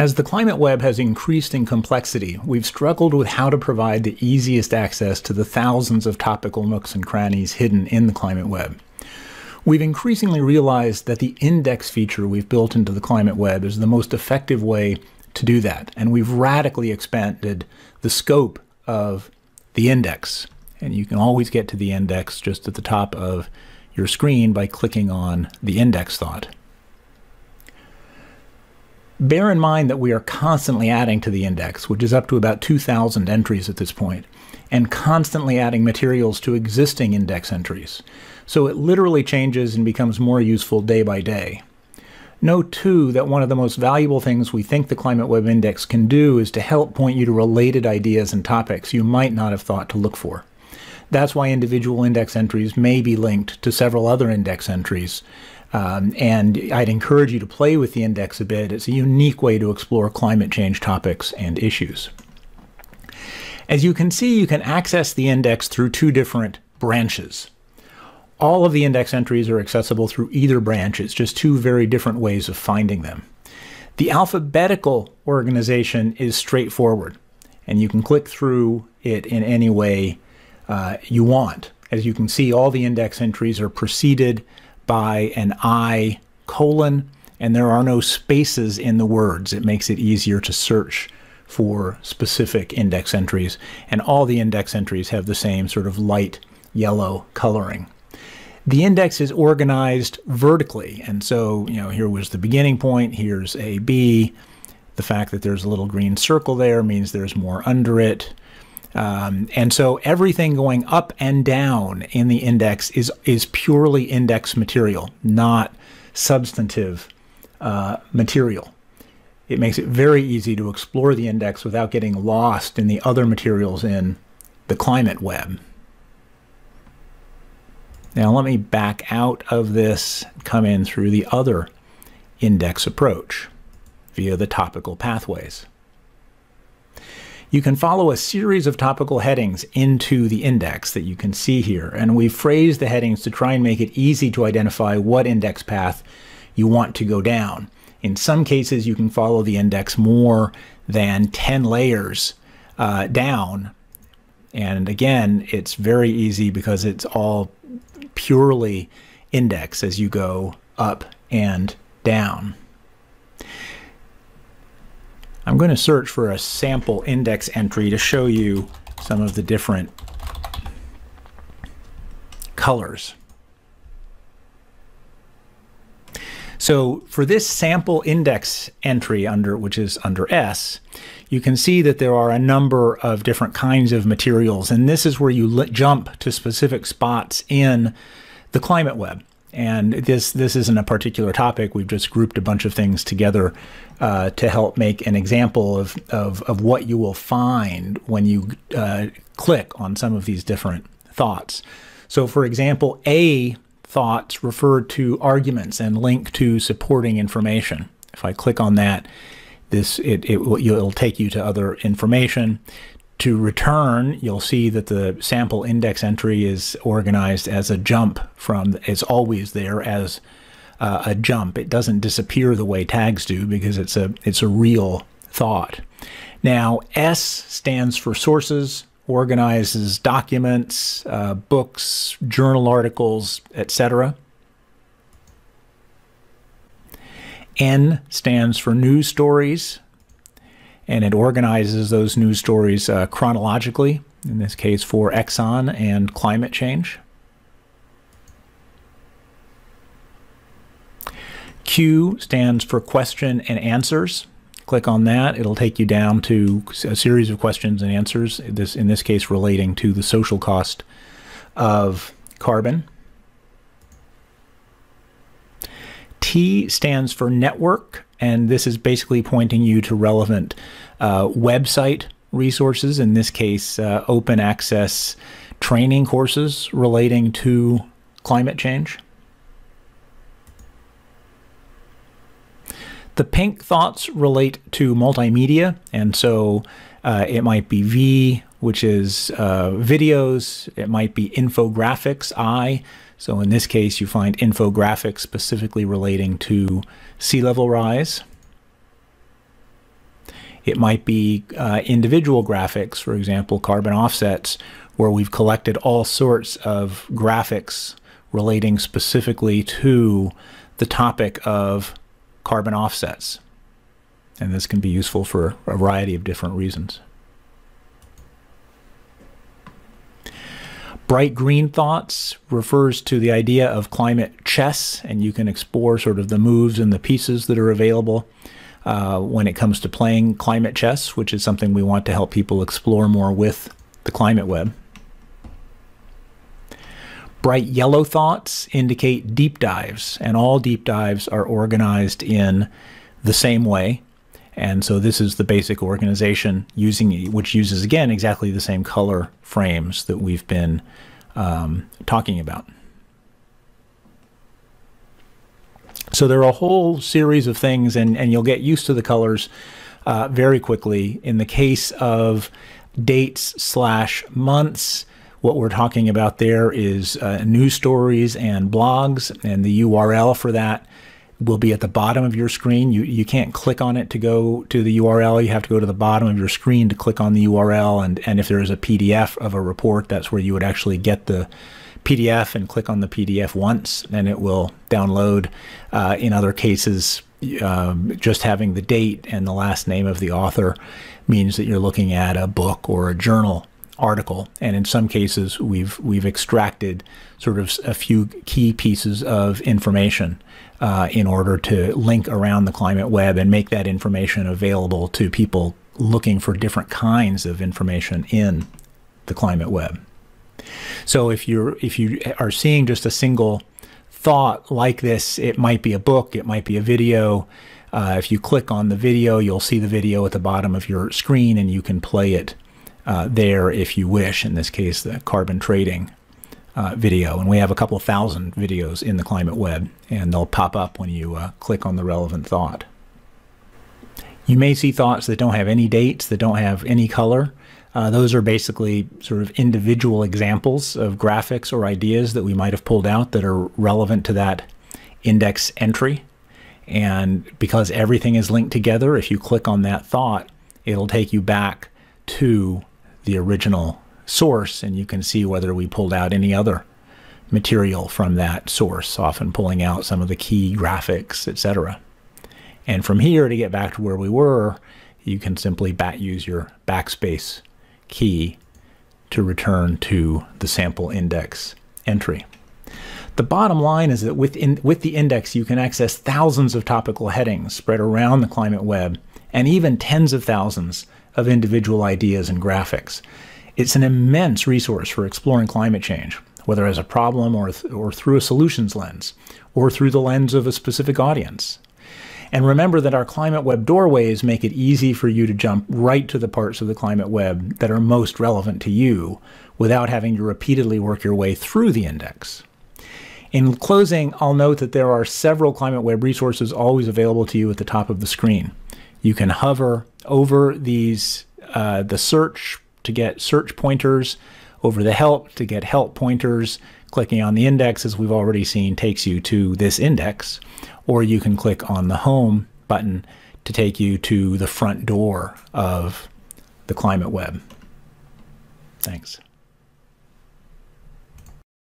As the climate web has increased in complexity, we've struggled with how to provide the easiest access to the thousands of topical nooks and crannies hidden in the climate web. We've increasingly realized that the index feature we've built into the climate web is the most effective way to do that, and we've radically expanded the scope of the index. And you can always get to the index just at the top of your screen by clicking on the index thought. Bear in mind that we are constantly adding to the index, which is up to about 2,000 entries at this point, and constantly adding materials to existing index entries. So it literally changes and becomes more useful day by day. Note too that one of the most valuable things we think the Climate Web Index can do is to help point you to related ideas and topics you might not have thought to look for. That's why individual index entries may be linked to several other index entries, um, and I'd encourage you to play with the index a bit. It's a unique way to explore climate change topics and issues. As you can see, you can access the index through two different branches. All of the index entries are accessible through either branch. It's just two very different ways of finding them. The alphabetical organization is straightforward, and you can click through it in any way uh, you want. As you can see, all the index entries are preceded by an I colon, and there are no spaces in the words. It makes it easier to search for specific index entries, and all the index entries have the same sort of light yellow coloring. The index is organized vertically, and so, you know, here was the beginning point, here's A, B. The fact that there's a little green circle there means there's more under it. Um, and so everything going up and down in the index is is purely index material, not substantive uh, material. It makes it very easy to explore the index without getting lost in the other materials in the climate web. Now let me back out of this, come in through the other index approach via the topical pathways you can follow a series of topical headings into the index that you can see here. And we phrase the headings to try and make it easy to identify what index path you want to go down. In some cases, you can follow the index more than 10 layers uh, down. And again, it's very easy because it's all purely index as you go up and down. I'm going to search for a sample index entry to show you some of the different colors. So for this sample index entry under which is under S, you can see that there are a number of different kinds of materials and this is where you jump to specific spots in the climate web. And this this isn't a particular topic. We've just grouped a bunch of things together uh, to help make an example of, of, of what you will find when you uh, click on some of these different thoughts. So, for example, A thoughts refer to arguments and link to supporting information. If I click on that, this it, it will, it'll take you to other information. To return, you'll see that the sample index entry is organized as a jump from, it's always there as uh, a jump. It doesn't disappear the way tags do because it's a, it's a real thought. Now, S stands for sources, organizes documents, uh, books, journal articles, etc. N stands for news stories, and it organizes those news stories uh, chronologically, in this case for Exxon and climate change. Q stands for question and answers. Click on that. It'll take you down to a series of questions and answers, this, in this case relating to the social cost of carbon. T stands for network and this is basically pointing you to relevant uh, website resources, in this case, uh, open access training courses relating to climate change. The pink thoughts relate to multimedia, and so uh, it might be V, which is uh, videos, it might be infographics, I, so in this case, you find infographics specifically relating to sea level rise. It might be uh, individual graphics, for example, carbon offsets, where we've collected all sorts of graphics relating specifically to the topic of carbon offsets. And this can be useful for a variety of different reasons. Bright green thoughts refers to the idea of climate chess, and you can explore sort of the moves and the pieces that are available uh, when it comes to playing climate chess, which is something we want to help people explore more with the climate web. Bright yellow thoughts indicate deep dives, and all deep dives are organized in the same way. And so this is the basic organization using which uses again exactly the same color frames that we've been um, talking about. So there are a whole series of things, and, and you'll get used to the colors uh, very quickly. In the case of dates slash months, what we're talking about there is uh, news stories and blogs, and the URL for that will be at the bottom of your screen. You, you can't click on it to go to the URL. You have to go to the bottom of your screen to click on the URL. And, and if there is a PDF of a report, that's where you would actually get the PDF and click on the PDF once and it will download. Uh, in other cases, um, just having the date and the last name of the author means that you're looking at a book or a journal article. And in some cases, we've we've extracted sort of a few key pieces of information uh, in order to link around the climate web and make that information available to people looking for different kinds of information in the climate web. So if you're if you are seeing just a single thought like this, it might be a book, it might be a video. Uh, if you click on the video, you'll see the video at the bottom of your screen, and you can play it uh, there if you wish. In this case, the carbon trading uh, video. And we have a couple thousand videos in the Climate Web, and they'll pop up when you uh, click on the relevant thought. You may see thoughts that don't have any dates, that don't have any color. Uh, those are basically sort of individual examples of graphics or ideas that we might have pulled out that are relevant to that index entry. And because everything is linked together, if you click on that thought, it'll take you back to the original source and you can see whether we pulled out any other material from that source, often pulling out some of the key graphics, etc. And from here to get back to where we were, you can simply use your backspace key to return to the sample index entry. The bottom line is that within, with the index, you can access thousands of topical headings spread around the climate web and even tens of thousands of individual ideas and graphics. It's an immense resource for exploring climate change, whether as a problem or, th or through a solutions lens, or through the lens of a specific audience. And remember that our climate web doorways make it easy for you to jump right to the parts of the climate web that are most relevant to you without having to repeatedly work your way through the index. In closing, I'll note that there are several climate web resources always available to you at the top of the screen. You can hover over these uh, the search to get search pointers, over the help to get help pointers. Clicking on the index, as we've already seen, takes you to this index, or you can click on the home button to take you to the front door of the climate web. Thanks.